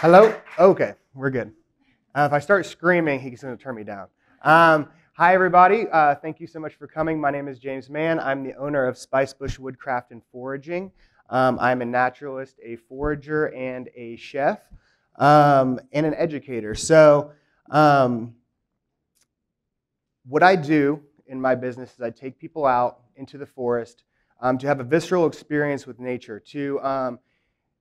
Hello? Okay, we're good. Uh, if I start screaming, he's going to turn me down. Um, hi, everybody. Uh, thank you so much for coming. My name is James Mann. I'm the owner of Spice Bush Woodcraft and Foraging. Um, I'm a naturalist, a forager, and a chef, um, and an educator. So, um, what I do in my business is I take people out into the forest um, to have a visceral experience with nature, to um,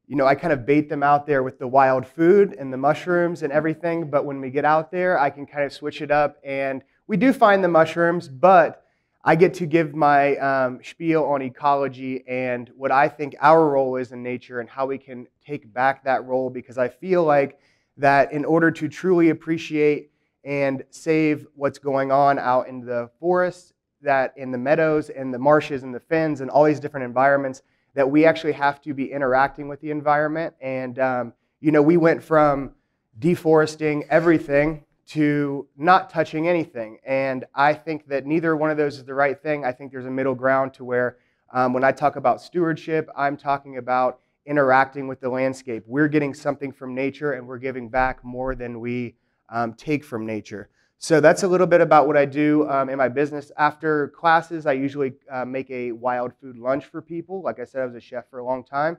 you know, I kind of bait them out there with the wild food and the mushrooms and everything. But when we get out there, I can kind of switch it up. And we do find the mushrooms, but I get to give my um, spiel on ecology and what I think our role is in nature and how we can take back that role because I feel like that in order to truly appreciate and save what's going on out in the forests, that in the meadows and the marshes and the fens and all these different environments, that we actually have to be interacting with the environment. And, um, you know, we went from deforesting everything to not touching anything. And I think that neither one of those is the right thing. I think there's a middle ground to where um, when I talk about stewardship, I'm talking about interacting with the landscape. We're getting something from nature and we're giving back more than we um, take from nature. So that's a little bit about what I do um, in my business. After classes, I usually uh, make a wild food lunch for people. Like I said, I was a chef for a long time.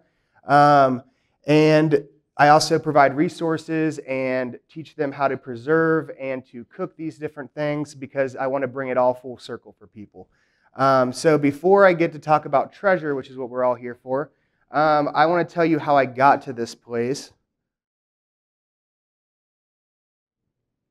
Um, and I also provide resources and teach them how to preserve and to cook these different things because I want to bring it all full circle for people. Um, so before I get to talk about treasure, which is what we're all here for, um, I want to tell you how I got to this place.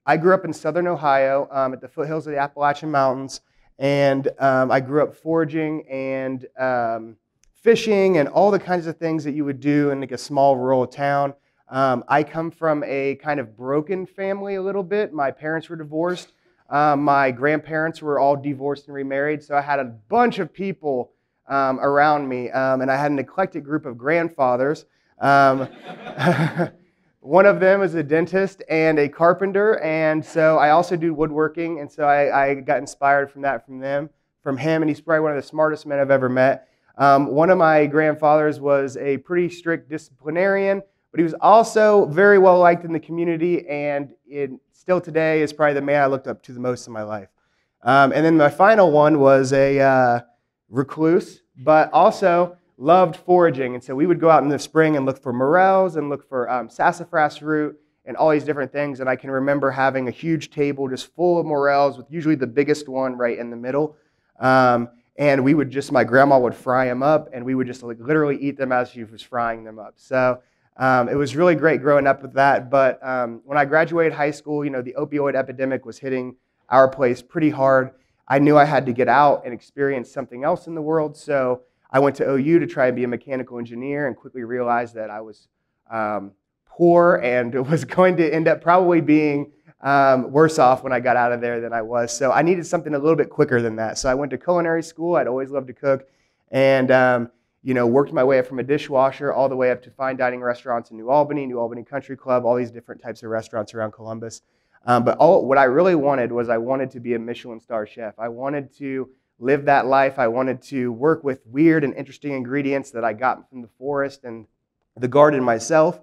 I grew up in southern Ohio um, at the foothills of the Appalachian Mountains, and um, I grew up foraging and um, fishing and all the kinds of things that you would do in like a small rural town. Um, I come from a kind of broken family a little bit. My parents were divorced. Um, my grandparents were all divorced and remarried, so I had a bunch of people um, around me, and I had an eclectic group of grandfathers. One of them is a dentist and a carpenter, and so I also do woodworking, and so I, I got inspired from that from them, from him, and he's probably one of the smartest men I've ever met. Um, one of my grandfathers was a pretty strict disciplinarian, but he was also very well liked in the community, and it, still today is probably the man I looked up to the most in my life. Um, and then my final one was a uh, recluse, but also loved foraging. And so we would go out in the spring and look for morels and look for um, sassafras root and all these different things. And I can remember having a huge table just full of morels with usually the biggest one right in the middle. Um, and we would just, my grandma would fry them up and we would just like literally eat them as she was frying them up. So um, it was really great growing up with that. But um, when I graduated high school, you know, the opioid epidemic was hitting our place pretty hard. I knew I had to get out and experience something else in the world. So I went to OU to try and be a mechanical engineer and quickly realized that I was um, poor and was going to end up probably being um, worse off when I got out of there than I was. So I needed something a little bit quicker than that. So I went to culinary school. I'd always loved to cook and um, you know, worked my way up from a dishwasher all the way up to fine dining restaurants in New Albany, New Albany Country Club, all these different types of restaurants around Columbus. Um, but all, what I really wanted was I wanted to be a Michelin star chef. I wanted to live that life. I wanted to work with weird and interesting ingredients that I got from the forest and the garden myself.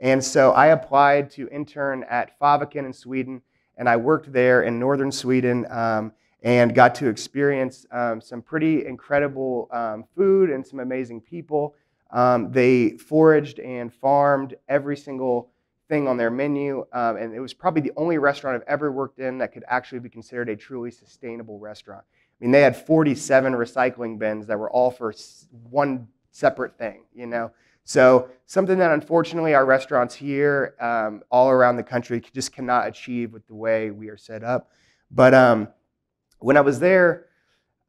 And so I applied to intern at Fäviken in Sweden, and I worked there in northern Sweden um, and got to experience um, some pretty incredible um, food and some amazing people. Um, they foraged and farmed every single thing on their menu, um, and it was probably the only restaurant I've ever worked in that could actually be considered a truly sustainable restaurant. I mean, they had 47 recycling bins that were all for one separate thing, you know? So, something that unfortunately our restaurants here um, all around the country just cannot achieve with the way we are set up. But um, when I was there,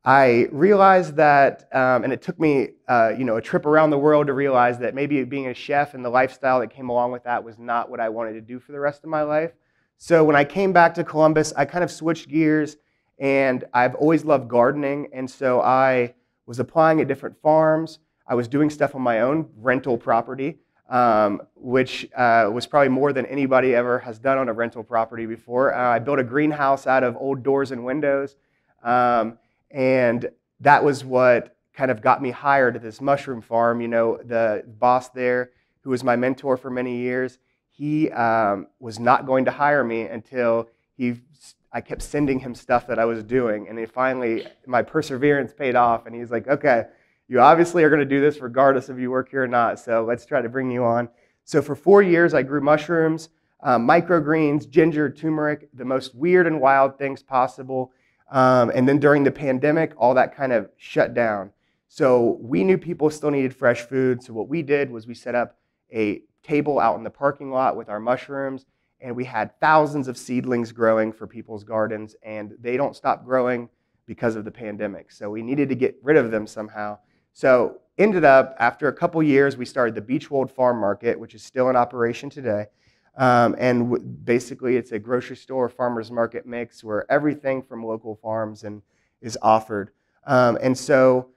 I realized that, um, and it took me, uh, you know, a trip around the world to realize that maybe being a chef and the lifestyle that came along with that was not what I wanted to do for the rest of my life. So when I came back to Columbus, I kind of switched gears and I've always loved gardening. And so I was applying at different farms. I was doing stuff on my own rental property, um, which uh, was probably more than anybody ever has done on a rental property before. Uh, I built a greenhouse out of old doors and windows. Um, and that was what kind of got me hired at this mushroom farm. You know, the boss there, who was my mentor for many years, he um, was not going to hire me until he, I kept sending him stuff that I was doing. And he finally, my perseverance paid off. And he's like, okay, you obviously are going to do this regardless if you work here or not. So let's try to bring you on. So for four years, I grew mushrooms, um, microgreens, ginger, turmeric, the most weird and wild things possible. Um, and then during the pandemic, all that kind of shut down. So we knew people still needed fresh food. So what we did was we set up a table out in the parking lot with our mushrooms, and we had thousands of seedlings growing for people's gardens, and they don't stop growing because of the pandemic. So we needed to get rid of them somehow. So ended up after a couple years, we started the Beechwold Farm Market, which is still in operation today. Um, and w- basically, it's a grocery store farmers market mix where everything from local farms and is offered. Um, and so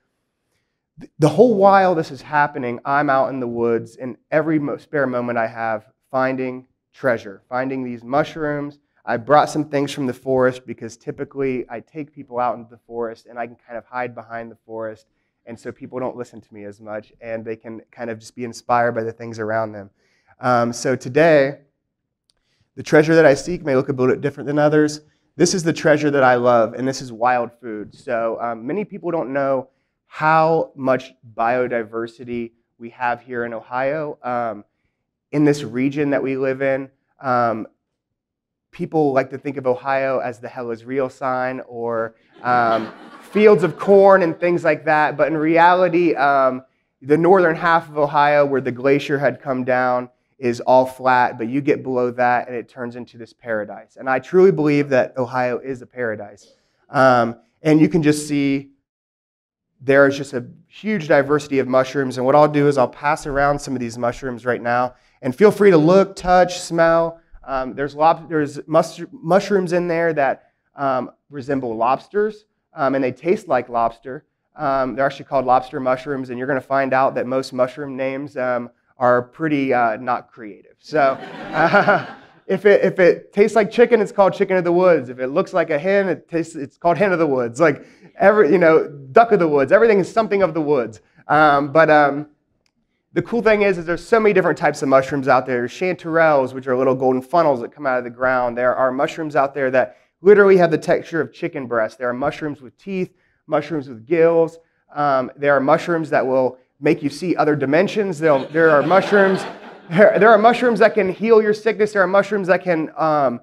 the whole while this is happening, I'm out in the woods, and every spare moment I have, finding treasure, finding these mushrooms. I brought some things from the forest because typically I take people out into the forest and I can kind of hide behind the forest. And so people don't listen to me as much and they can kind of just be inspired by the things around them. Um, so today, the treasure that I seek may look a little bit different than others. This is the treasure that I love, and this is wild food. So um, many people don't know how much biodiversity we have here in Ohio. Um, in this region that we live in, um, people like to think of Ohio as the hell is real sign or um, fields of corn and things like that. But in reality, um, the northern half of Ohio, where the glacier had come down, is all flat, but you get below that and it turns into this paradise. And I truly believe that Ohio is a paradise. Um, and you can just see there is just a huge diversity of mushrooms. And what I'll do is I'll pass around some of these mushrooms right now. And feel free to look, touch, smell. Um, there's, lob- there's mus- mushrooms in there that um, resemble lobsters, um, and they taste like lobster. Um, they're actually called lobster mushrooms, and you're going to find out that most mushroom names um, are pretty uh, not creative. So, uh, if, it, if it tastes like chicken, it's called chicken of the woods. If it looks like a hen, it tastes, it's called hen of the woods. Like every, you know, duck of the woods. Everything is something of the woods. Um, but um, the cool thing is, is there's so many different types of mushrooms out there. There's chanterelles, which are little golden funnels that come out of the ground. There are mushrooms out there that literally have the texture of chicken breast. There are mushrooms with teeth, mushrooms with gills. Um, there are mushrooms that will make you see other dimensions. There are mushrooms. There, there, are mushrooms that can heal your sickness. There are mushrooms that can um,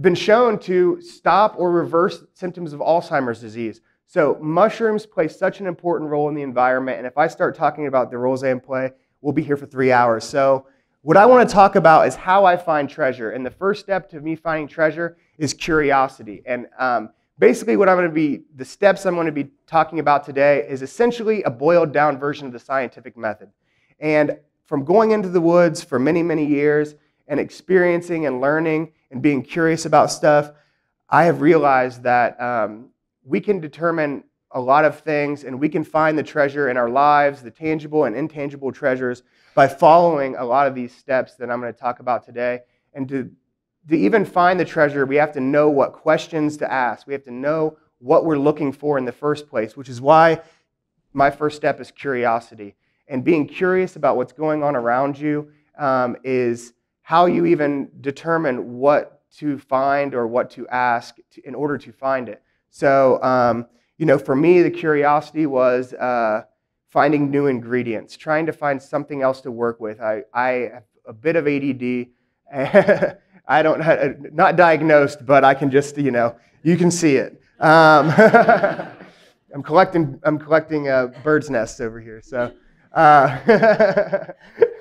been shown to stop or reverse symptoms of Alzheimer's disease. So mushrooms play such an important role in the environment. And if I start talking about the roles they play, we'll be here for three hours. So what I want to talk about is how I find treasure. And the first step to me finding treasure is curiosity. And um, basically what I'm going to be, the steps I'm going to be talking about today is essentially a boiled down version of the scientific method. And from going into the woods for many, many years and experiencing and learning and being curious about stuff, I have realized that um, we can determine a lot of things and we can find the treasure in our lives, the tangible and intangible treasures, by following a lot of these steps that I'm going to talk about today. And to, to even find the treasure, we have to know what questions to ask. We have to know what we're looking for in the first place, which is why my first step is curiosity. And being curious about what's going on around you um, is how you even determine what to find or what to ask to, in order to find it. So, um, you know, for me, the curiosity was uh, finding new ingredients, trying to find something else to work with. I, I have a bit of ADD. I don't, not diagnosed, but I can just, you know, you can see it. Um, I'm collecting, I'm collecting uh, birds' nests over here, so, uh,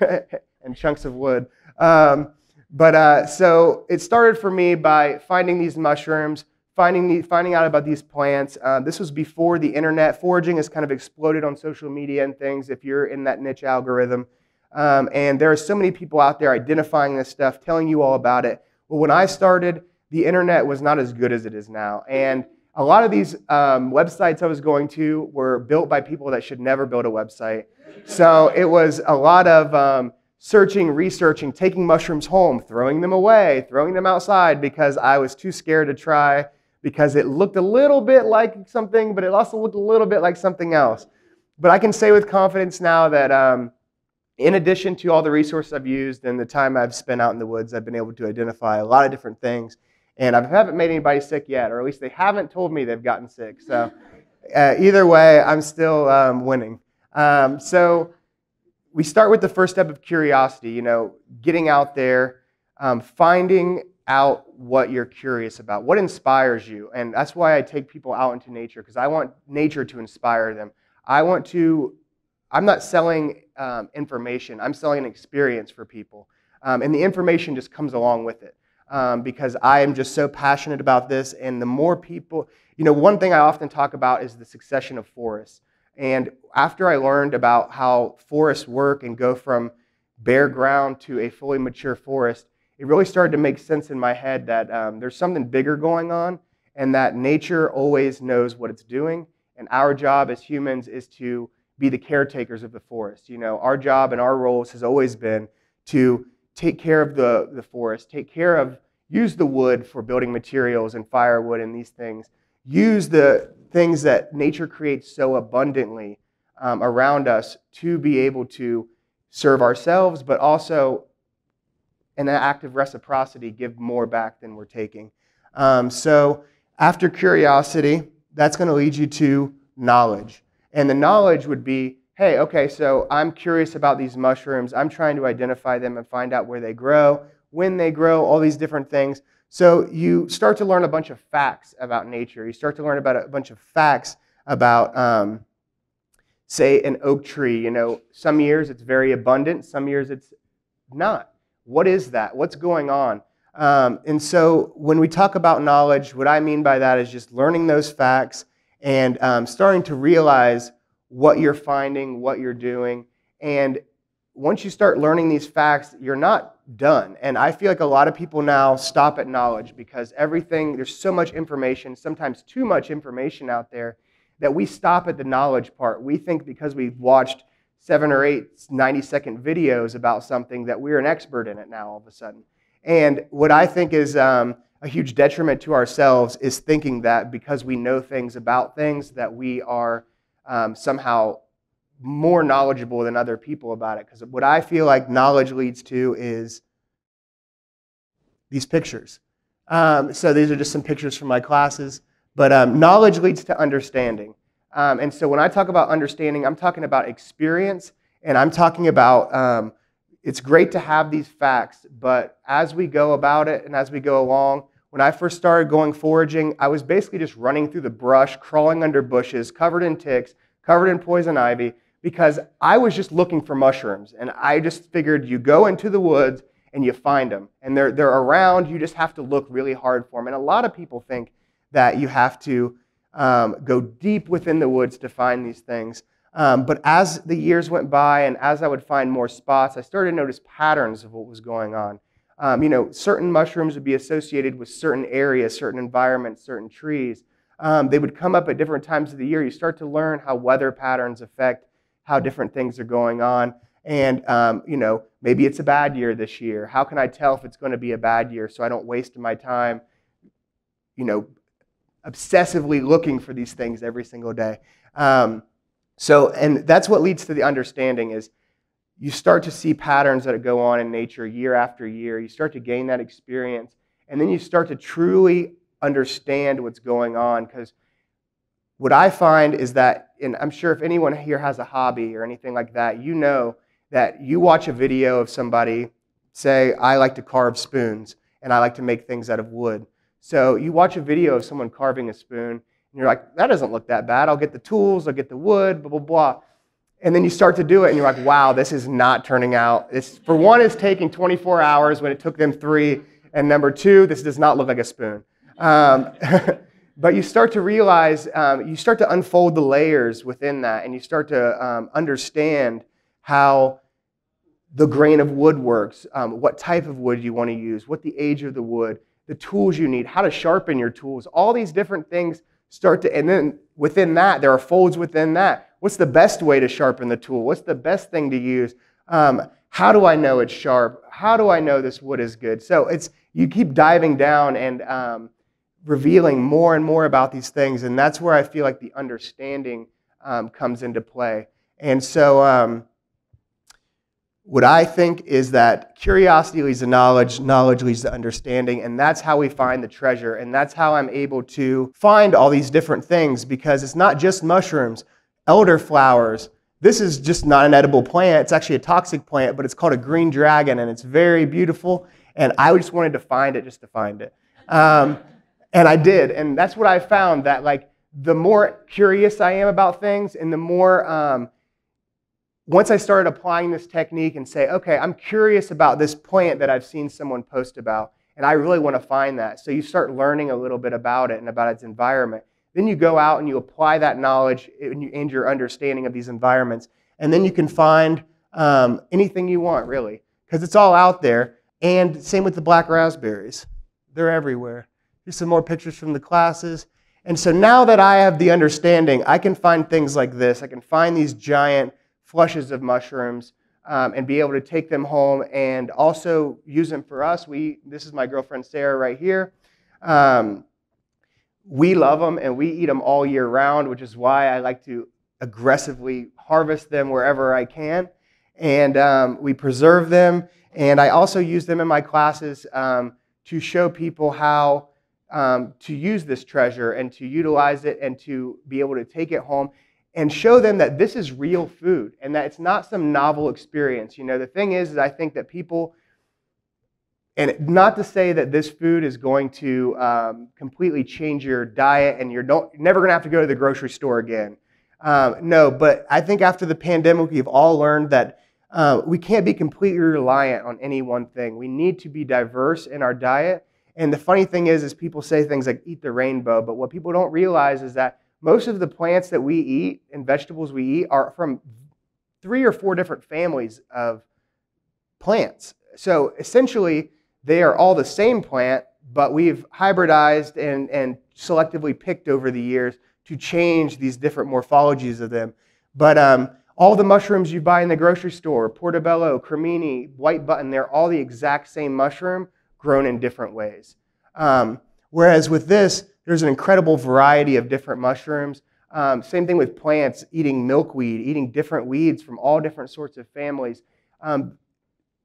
and chunks of wood. Um, but uh, so it started for me by finding these mushrooms, finding, the, finding out about these plants. Uh, this was before the internet. Foraging has kind of exploded on social media and things if you're in that niche algorithm. Um, and there are so many people out there identifying this stuff, telling you all about it. Well, when I started, the internet was not as good as it is now. And a lot of these um, websites I was going to were built by people that should never build a website. So it was a lot of um, searching, researching, taking mushrooms home, throwing them away, throwing them outside because I was too scared to try because it looked a little bit like something, but it also looked a little bit like something else. But I can say with confidence now that um, in addition to all the resources I've used and the time I've spent out in the woods, I've been able to identify a lot of different things. And I haven't made anybody sick yet, or at least they haven't told me they've gotten sick. So uh, either way, I'm still um, winning. Um, so we start with the first step of curiosity, you know, getting out there, um, finding out what you're curious about, what inspires you. And that's why I take people out into nature, because I want nature to inspire them. I want to, I'm not selling um, information, I'm selling an experience for people. Um, and the information just comes along with it. Um, because I am just so passionate about this. And the more people, you know, one thing I often talk about is the succession of forests. And after I learned about how forests work and go from bare ground to a fully mature forest, it really started to make sense in my head that um, there's something bigger going on and that nature always knows what it's doing. And our job as humans is to be the caretakers of the forest. You know, our job and our roles has always been to take care of the, the forest, take care of, use the wood for building materials and firewood and these things, use the things that nature creates so abundantly um, around us to be able to serve ourselves, but also in an act of reciprocity, give more back than we're taking. Um, so, after curiosity, that's going to lead you to knowledge. And the knowledge would be hey, okay, so I'm curious about these mushrooms. I'm trying to identify them and find out where they grow, when they grow, all these different things. So, you start to learn a bunch of facts about nature. You start to learn about a bunch of facts about, um, say, an oak tree. You know, some years it's very abundant, some years it's not. What is that? What's going on? Um, and so when we talk about knowledge, what I mean by that is just learning those facts and um, starting to realize what you're finding, what you're doing. And once you start learning these facts, you're not done. And I feel like a lot of people now stop at knowledge because everything, there's so much information, sometimes too much information out there, that we stop at the knowledge part. We think because we've watched seven or eight 90 second videos about something that we're an expert in it now all of a sudden. And what I think is um, a huge detriment to ourselves is thinking that because we know things about things that we are um, somehow more knowledgeable than other people about it. Because what I feel like knowledge leads to is these pictures. Um, so these are just some pictures from my classes. But um, knowledge leads to understanding. Um, and so when I talk about understanding, I'm talking about experience and I'm talking about um, it's great to have these facts, but as we go about it and as we go along, when I first started going foraging, I was basically just running through the brush, crawling under bushes, covered in ticks, covered in poison ivy, because I was just looking for mushrooms. And I just figured you go into the woods and you find them. And they're, they're around, you just have to look really hard for them. And a lot of people think that you have to um, go deep within the woods to find these things. Um, but as the years went by and as I would find more spots, I started to notice patterns of what was going on. Um, you know, certain mushrooms would be associated with certain areas, certain environments, certain trees. Um, they would come up at different times of the year. You start to learn how weather patterns affect how different things are going on. And, um, you know, maybe it's a bad year this year. How can I tell if it's going to be a bad year so I don't waste my time, you know, obsessively looking for these things every single day. Um, so, and that's what leads to the understanding is you start to see patterns that go on in nature year after year. You start to gain that experience, and then you start to truly understand what's going on. Because what I find is that, and I'm sure if anyone here has a hobby or anything like that, you know that you watch a video of somebody say, I like to carve spoons and I like to make things out of wood. So you watch a video of someone carving a spoon, and you're like, that doesn't look that bad. I'll get the tools, I'll get the wood, blah, blah, blah. And then you start to do it, and you're like, wow, this is not turning out. It's, for one, it's taking 24 hours when it took them three. And number two, this does not look like a spoon. Um, but you start to realize, um, you start to unfold the layers within that, and you start to um, understand how the grain of wood works, um, what type of wood you want to use, what the age of the wood, the tools you need, how to sharpen your tools, all these different things start to, and then within that, there are folds within that. What's the best way to sharpen the tool? What's the best thing to use? Um, how do I know it's sharp? How do I know this wood is good? So it's you keep diving down and um, revealing more and more about these things, and that's where I feel like the understanding um, comes into play. And so um, what I think is that curiosity leads to knowledge, knowledge leads to understanding, and that's how we find the treasure. And that's how I'm able to find all these different things because it's not just mushrooms, elderflowers. This is just not an edible plant. It's actually a toxic plant, but it's called a green dragon, and it's very beautiful. And I just wanted to find it just to find it. Um, and I did. And that's what I found that, like, the more curious I am about things and the more um, once I started applying this technique and say, okay, I'm curious about this plant that I've seen someone post about, and I really want to find that. So you start learning a little bit about it and about its environment. Then you go out and you apply that knowledge and your understanding of these environments, and then you can find um, anything you want, really, because it's all out there. And same with the black raspberries, they're everywhere. Here's some more pictures from the classes. And so now that I have the understanding, I can find things like this. I can find these giant flushes of mushrooms um, and be able to take them home and also use them for us. We, this is my girlfriend Sarah right here. Um, we love them and we eat them all year round, which is why I like to aggressively harvest them wherever I can. And um, we preserve them. And I also use them in my classes um, to show people how um, to use this treasure and to utilize it and to be able to take it home and show them that this is real food and that it's not some novel experience. You know, the thing is, is I think that people, and not to say that this food is going to um, completely change your diet and you're don't, never going to have to go to the grocery store again. Um, no, but I think after the pandemic, we've all learned that uh, we can't be completely reliant on any one thing. We need to be diverse in our diet. And the funny thing is, is people say things like eat the rainbow, but what people don't realize is that most of the plants that we eat and vegetables we eat are from three or four different families of plants. So essentially, they are all the same plant, but we've hybridized and, and selectively picked over the years to change these different morphologies of them. But um, all the mushrooms you buy in the grocery store, portobello, cremini, white button, they're all the exact same mushroom grown in different ways. Um, whereas with this, there's an incredible variety of different mushrooms. Um, same thing with plants, eating milkweed, eating different weeds from all different sorts of families. Um,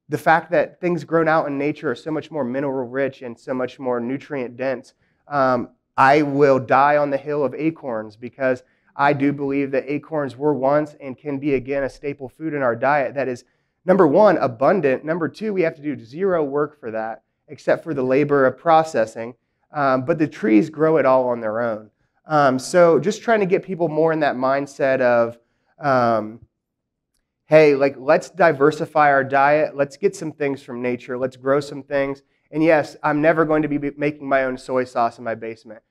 the fact that things grown out in nature are so much more mineral rich and so much more nutrient dense. Um, I will die on the hill of acorns because I do believe that acorns were once and can be again a staple food in our diet that is, number one, abundant. Number two, we have to do zero work for that except for the labor of processing um, but the trees grow it all on their own. Um, so just trying to get people more in that mindset of, um, hey, like let's diversify our diet. Let's get some things from nature. Let's grow some things. And yes, I'm never going to be making my own soy sauce in my basement.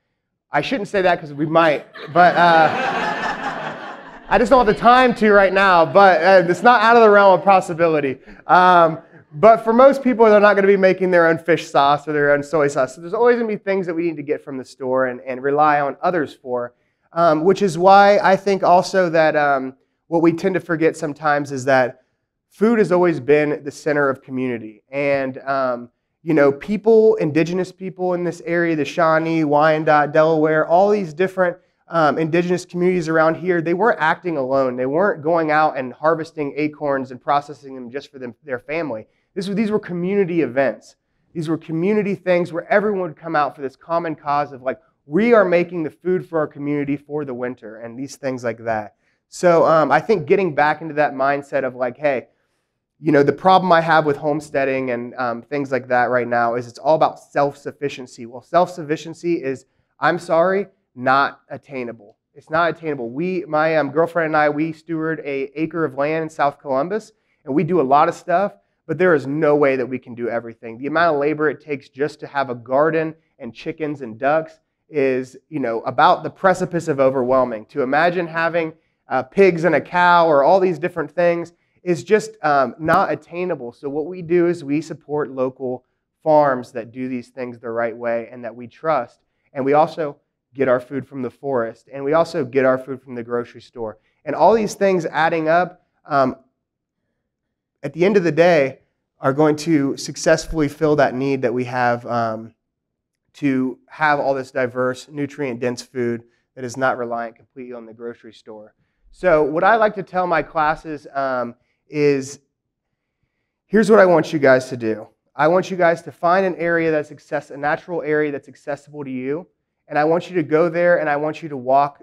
I shouldn't say that because we might, but uh, I just don't have the time to right now. But uh, it's not out of the realm of possibility. Um, but for most people, they're not going to be making their own fish sauce or their own soy sauce. So there's always going to be things that we need to get from the store and, and rely on others for, um, which is why I think also that um, what we tend to forget sometimes is that food has always been the center of community. And, um, you know, people, indigenous people in this area, the Shawnee, Wyandotte, Delaware, all these different um, indigenous communities around here, they weren't acting alone. They weren't going out and harvesting acorns and processing them just for them, their family. This, these were community events. These were community things where everyone would come out for this common cause of like, we are making the food for our community for the winter and these things like that. So um, I think getting back into that mindset of like, hey, you know, the problem I have with homesteading and um, things like that right now is it's all about self sufficiency. Well, self sufficiency is, I'm sorry, not attainable. It's not attainable. We, my um, girlfriend and I, we steward a acre of land in South Columbus, and we do a lot of stuff but there is no way that we can do everything. The amount of labor it takes just to have a garden and chickens and ducks is, you know, about the precipice of overwhelming. To imagine having uh, pigs and a cow or all these different things is just um, not attainable. So what we do is we support local farms that do these things the right way and that we trust. And we also get our food from the forest, and we also get our food from the grocery store. And all these things adding up um, at the end of the day, are going to successfully fill that need that we have um, to have all this diverse, nutrient dense food that is not reliant completely on the grocery store. So, what I like to tell my classes um, is here's what I want you guys to do. I want you guys to find an area that's access- a natural area that's accessible to you, and I want you to go there and I want you to walk.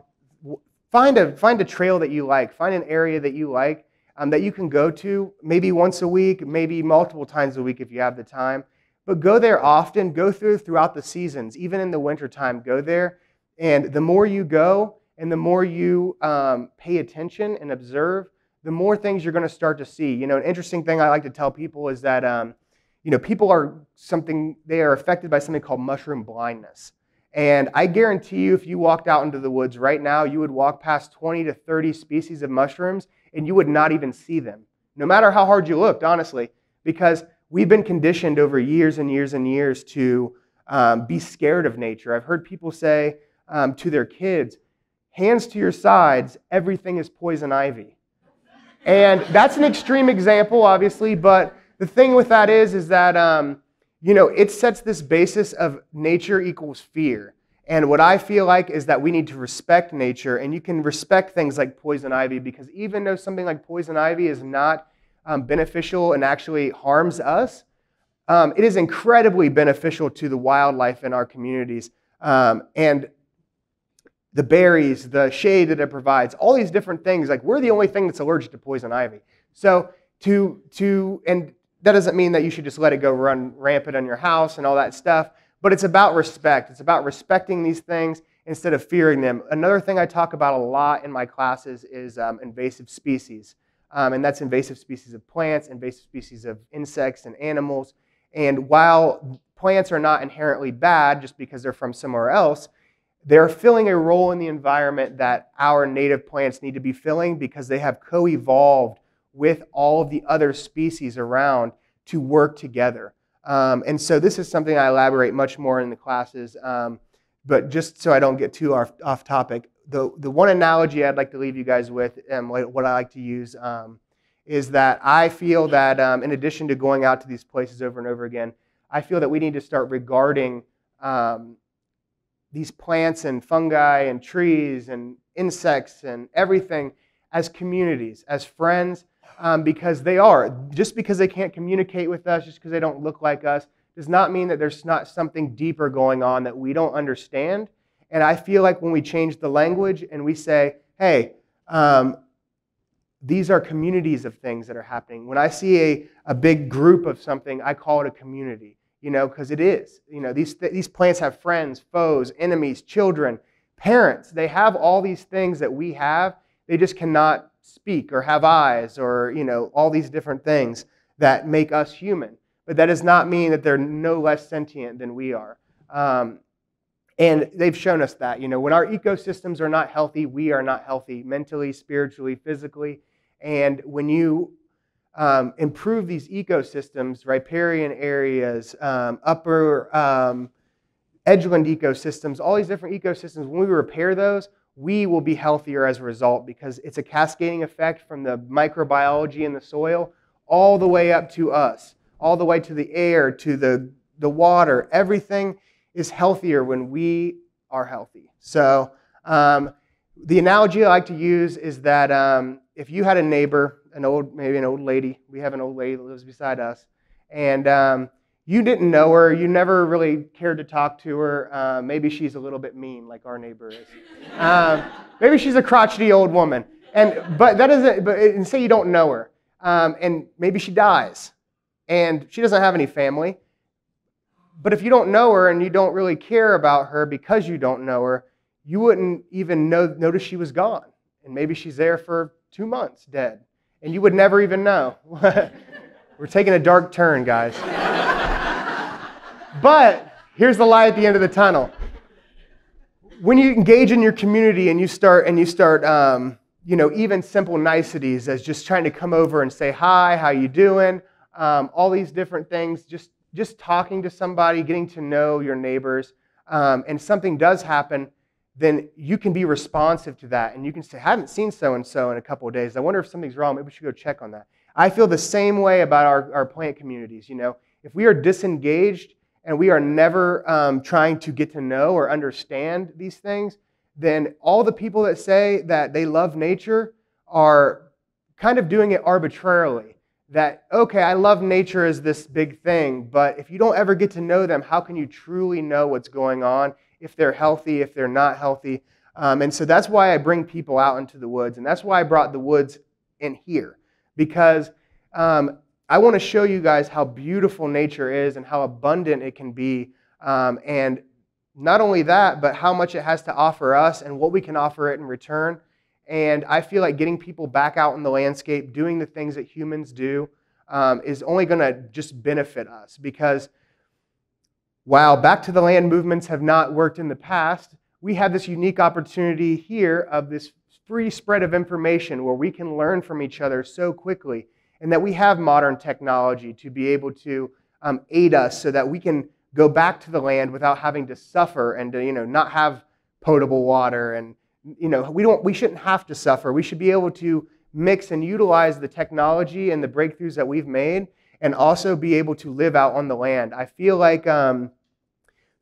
Find a find a trail that you like. Find an area that you like um, that you can go to, maybe once a week, maybe multiple times a week if you have the time. But go there often. Go through throughout the seasons, even in the wintertime. Go there, and the more you go, and the more you um, pay attention and observe, the more things you're going to start to see. You know, an interesting thing I like to tell people is that, um, you know, people are something, they are affected by something called mushroom blindness. And I guarantee you, if you walked out into the woods right now, you would walk past 20 to 30 species of mushrooms and you would not even see them, no matter how hard you looked, honestly, because we've been conditioned over years and years and years to um, be scared of nature. I've heard people say um, to their kids, hands to your sides, everything is poison ivy. And that's an extreme example, obviously, but the thing with that is, is that, um, you know, it sets this basis of nature equals fear. And what I feel like is that we need to respect nature, and you can respect things like poison ivy because even though something like poison ivy is not um, beneficial and actually harms us, um, it is incredibly beneficial to the wildlife in our communities. Um, and the berries, the shade that it provides, all these different things. Like we're the only thing that's allergic to poison ivy. So to to and that doesn't mean that you should just let it go run rampant on your house and all that stuff. But it's about respect. It's about respecting these things instead of fearing them. Another thing I talk about a lot in my classes is um, invasive species. Um, and that's invasive species of plants, invasive species of insects and animals. And while plants are not inherently bad just because they're from somewhere else, they're filling a role in the environment that our native plants need to be filling because they have co evolved with all of the other species around to work together. Um, and so this is something I elaborate much more in the classes. Um, but just so I don't get too off, off topic, the, the one analogy I'd like to leave you guys with, and what I like to use, um, is that I feel that um, in addition to going out to these places over and over again, I feel that we need to start regarding um, these plants and fungi and trees and insects and everything as communities, as friends, um, because they are. Just because they can't communicate with us, just because they don't look like us, does not mean that there's not something deeper going on that we don't understand. And I feel like when we change the language and we say, hey, um, these are communities of things that are happening. When I see a, a big group of something, I call it a community you know, because it is. You know, these, these plants have friends, foes, enemies, children, parents. They have all these things that we have. They just cannot speak or have eyes or, you know, all these different things that make us human. But that does not mean that they're no less sentient than we are. Um, and they've shown us that. You know, when our ecosystems are not healthy, we are not healthy mentally, spiritually, physically. And when you um, improve these ecosystems, riparian areas, um, upper um, edgeland ecosystems, all these different ecosystems, when we repair those, we will be healthier as a result because it's a cascading effect from the microbiology in the soil all the way up to us, all the way to the air, to the, the water. Everything is healthier when we are healthy. So, um, the analogy I like to use is that um, if you had a neighbor an old, maybe an old lady. We have an old lady that lives beside us. And um, you didn't know her. You never really cared to talk to her. Uh, maybe she's a little bit mean, like our neighbor is. Um, maybe she's a crotchety old woman. And, but that isn't, but, and say you don't know her. Um, and maybe she dies. And she doesn't have any family. But if you don't know her and you don't really care about her because you don't know her, you wouldn't even know, notice she was gone. And maybe she's there for two months dead and you would never even know. We're taking a dark turn, guys. But here's the light at the end of the tunnel. When you engage in your community and you start and you start, um, you know, even simple niceties as just trying to come over and say hi, how you doing, um, all these different things, just just talking to somebody, getting to know your neighbors, um, and something does happen then you can be responsive to that and you can say, I haven't seen so and so in a couple of days. I wonder if something's wrong. Maybe we should go check on that. I feel the same way about our, our plant communities. You know, if we are disengaged and we are never um, trying to get to know or understand these things, then all the people that say that they love nature are kind of doing it arbitrarily. that, okay, I love nature as this big thing, but if you don't ever get to know them, how can you truly know what's going on? If they're healthy, if they're not healthy. Um, and so that's why I bring people out into the woods. And that's why I brought the woods in here, because um, I want to show you guys how beautiful nature is and how abundant it can be. Um, and not only that, but how much it has to offer us and what we can offer it in return. And I feel like getting people back out in the landscape, doing the things that humans do, um, is only going to just benefit us because while back to the land movements have not worked in the past, we have this unique opportunity here of this free spread of information where we can learn from each other so quickly and that we have modern technology to be able to um, aid us so that we can go back to the land without having to suffer and to you know not have potable water and you know, we, don't, we shouldn't have to suffer. We should be able to mix and utilize the technology and the breakthroughs that we've made and also be able to live out on the land. I feel like um,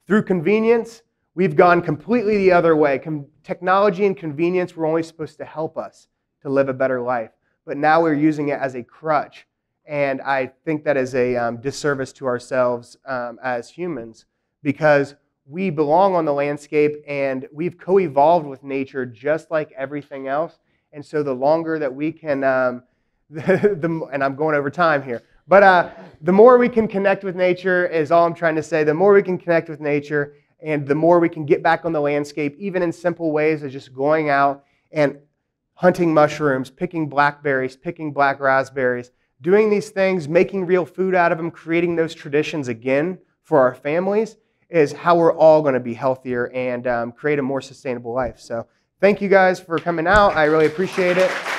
through convenience, we've gone completely the other way. Com- technology and convenience were only supposed to help us to live a better life, but now we're using it as a crutch. And I think that is a um, disservice to ourselves um, as humans because we belong on the landscape and we've co evolved with nature just like everything else. And so the longer that we can, um, the, the, and I'm going over time here, but uh, the more we can connect with nature is all I'm trying to say. The more we can connect with nature and the more we can get back on the landscape, even in simple ways of just going out and hunting mushrooms, picking blackberries, picking black raspberries, doing these things, making real food out of them, creating those traditions again for our families is how we're all going to be healthier and um, create a more sustainable life. So thank you guys for coming out. I really appreciate it.